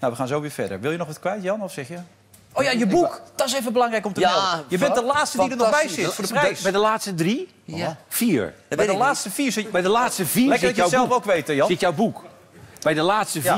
Nou, we gaan zo weer verder. Wil je nog wat kwijt, Jan, of zeg je? Oh ja, je boek. Dat is even belangrijk om te Ja, melden. Je bent de laatste die er nog bij zit voor de Bij, prijs. bij de laatste drie? Ja. Vier. Dat Bij de laatste vier zit Bij de laatste vier Lekker zit dat je het zelf boek. ook weet, Jan. Zit jouw boek. Bij de laatste Ja.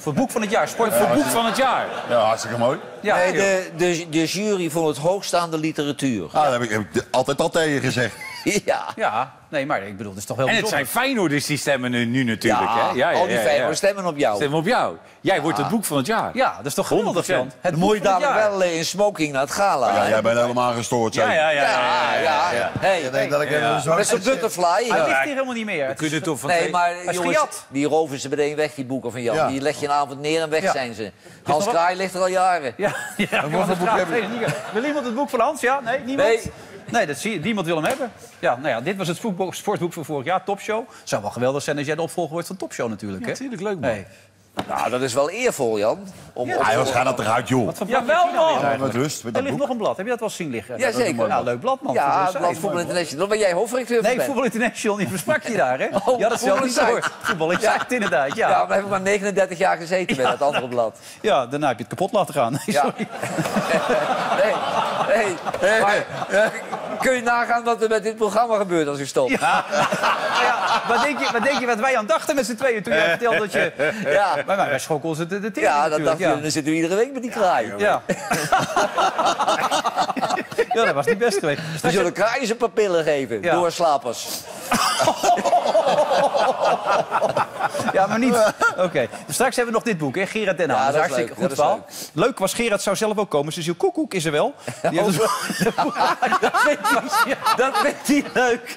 Voor het boek van het jaar, sport. Voor het boek van het jaar. Ja, hartstikke mooi. Ja, Nee, de, de, de jury vond het hoogstaande literatuur. Ah, dat heb ik, heb ik altijd al tegen gezegd. Ja. ja, nee, maar ik bedoel, het is toch wel En het zijn. Feyenoorders die stemmen nu, nu natuurlijk. Ja, hè? al die vijf stemmen op jou. Stemmen op jou. Jij wordt het boek van het jaar. Ja, dat is toch geweldig, 100%. Jan. Het dadelijk jaar. wel eh, in smoking naar het gala. Ja, hè? jij bent helemaal gestoord, Ja, ja, ja. ja, ja. Hey, Je denkt dat ik even met zo'n butterfly. Hij Ja. ligt hier helemaal niet meer. We Het toch van Nee, maar is jongens, gejat. die roven ze meteen weg, die boeken van jou. Ja. Die leg je een avond neer en weg Ja. zijn ze. Hans Kraai ligt er al jaren. Ja, ja. je? Wil iemand het boek van Hans? Ja? Nee, niemand? Nee. Nee, dat zie je. Niemand wil hem hebben. Ja, nou ja, dit was het voetbal- sportboek van vorig jaar, Topshow. Zou wel geweldig zijn als jij de opvolger wordt van Topshow natuurlijk, hè? Natuurlijk leuk, man. Nee. Nou, dat is wel eervol, Jan. Om Ja. op- Ah, jongens, ga dat eruit, joh. Wat voor Ja, wel, nou man. Ja, met rust, met Er ligt boek. nog een blad. Heb je dat wel eens zien liggen? Ja, zeker. Ja, leuk blad, man. Ja, het blad Voetbal International. Waar jij hoofdredacteur Nee. Voetbal International, die besprak je daar, hè? Oh, ja, dat is wel niet zo, hoor. Insight. Voetbal Insight, inderdaad, ja. Ja, ja. maar heb ik maar 39 jaar gezeten bij dat andere blad. daarna heb je het kapot laten gaan. Nee, Ja. sorry. Nee, nee. Maar, kun je nagaan wat er met dit programma gebeurt als ik stop? Ja. Nou ja, wat, denk je, wat denk je wat wij aan dachten met z'n tweeën toen jij vertelde dat je... Ja. Maar wij, schokken ons de, de tering dat dacht je. ja. Dan zitten we iedere week met die kraai. Ja. ja, dat was niet best geweest. We zullen kraaien zijn papillen geven. Ja. Doorslapers. Ja, maar niet. Oké. Straks hebben we nog dit boek, hè? Gerard Den Haan. Ja, dat is hartstikke leuk, goed verhaal. Leuk was, Gerard zou zelf ook komen. Cecile Koekoek is er wel. Die heeft dus- dat vindt hij leuk.